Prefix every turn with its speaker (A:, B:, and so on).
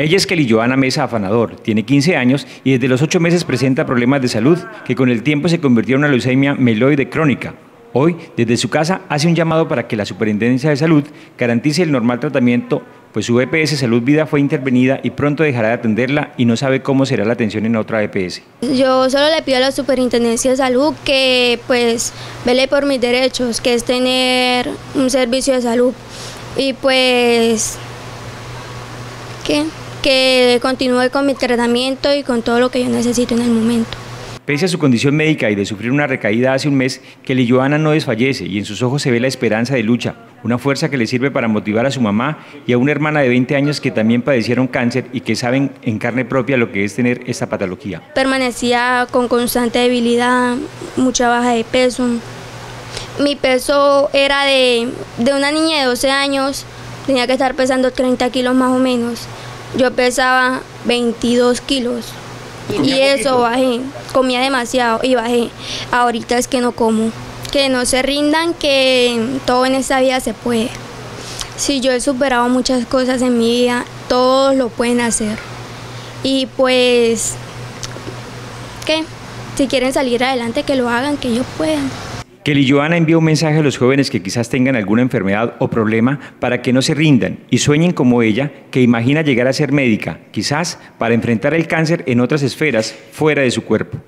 A: Ella es Kelly Joana Mesa Afanador, tiene 15 años y desde los 8 meses presenta problemas de salud que con el tiempo se convirtió en una leucemia meloide crónica. Hoy, desde su casa, hace un llamado para que la Superintendencia de Salud garantice el normal tratamiento, pues su EPS Salud Vida fue intervenida y pronto dejará de atenderla y no sabe cómo será la atención en otra EPS.
B: Yo solo le pido a la Superintendencia de Salud que pues vele por mis derechos, que es tener un servicio de salud. Y pues, ¿qué? Que continúe con mi tratamiento y con todo lo que yo necesito en el momento.
A: Pese a su condición médica y de sufrir una recaída hace un mes, Kelly Joana no desfallece y en sus ojos se ve la esperanza de lucha, una fuerza que le sirve para motivar a su mamá y a una hermana de 20 años que también padecieron cáncer y que saben en carne propia lo que es tener esta patología.
B: Permanecía con constante debilidad, mucha baja de peso. Mi peso era de, de una niña de 12 años, tenía que estar pesando 30 kilos más o menos. Yo pesaba 22 kilos y, eso bajé, comía demasiado y bajé. Ahorita es que no como. Que no se rindan, que todo en esta vida se puede. Si yo he superado muchas cosas en mi vida, todos lo pueden hacer. Y pues, ¿qué? Si quieren salir adelante, que lo hagan, que ellos puedan.
A: Kelly Joana envía un mensaje a los jóvenes que quizás tengan alguna enfermedad o problema para que no se rindan y sueñen como ella, que imagina llegar a ser médica, quizás para enfrentar el cáncer en otras esferas fuera de su cuerpo.